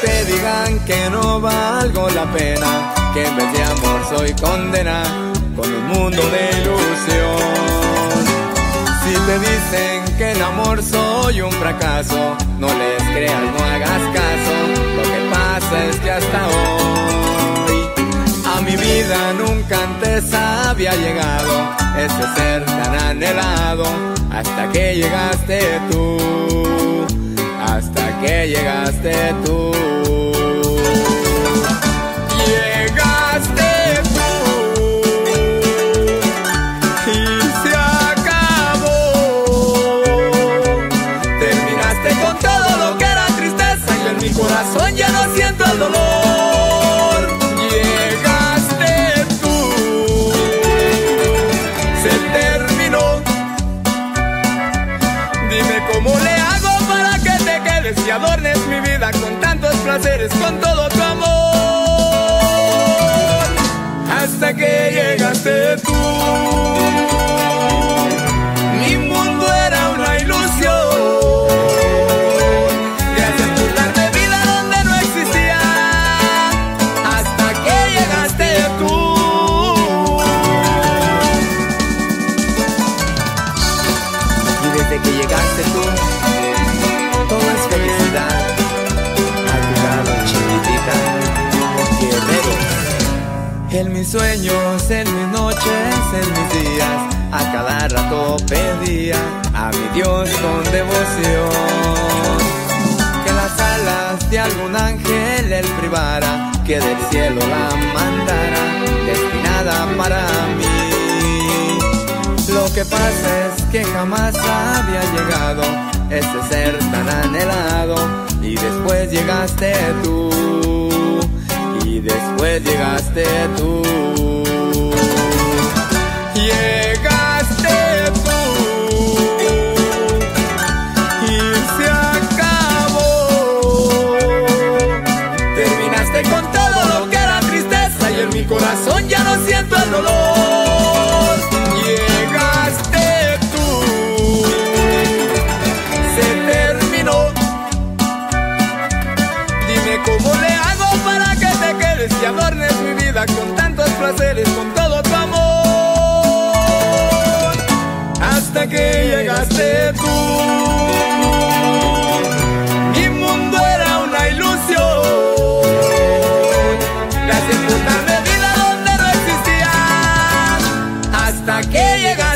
te digan que no valgo la pena, que en vez de amor soy condena con un mundo de ilusión. Si te dicen que el amor soy un fracaso, no les creas, no hagas caso. Lo que pasa es que hasta hoy a mi vida nunca antes había llegado ese ser tan anhelado hasta que llegaste tú, hasta que llegaste tú. Llegaste tú, se terminó. Dime cómo le hago para que te quedes y adornes mi vida con tantos placeres, con todo tu amor. Hasta que llegaste tú. Que llegaste tú, todo es felicidad. A tu lado, chiquitita, guerreros. En mis sueños, en mis noches, en mis días, a cada rato pedía a mi Dios con devoción. Que las alas de algún ángel él privara, que del cielo la mandara, destinada para mí. Lo que pasa es que jamás había llegado. Ese ser tan anhelado. Y después llegaste tú. Y después llegaste tú. Adornes mi vida con tantos placeres, con todo tu amor. Hasta que llegaste tú. Mi mundo era una ilusión. Gracias por darme vida donde no existía. Hasta que llegaste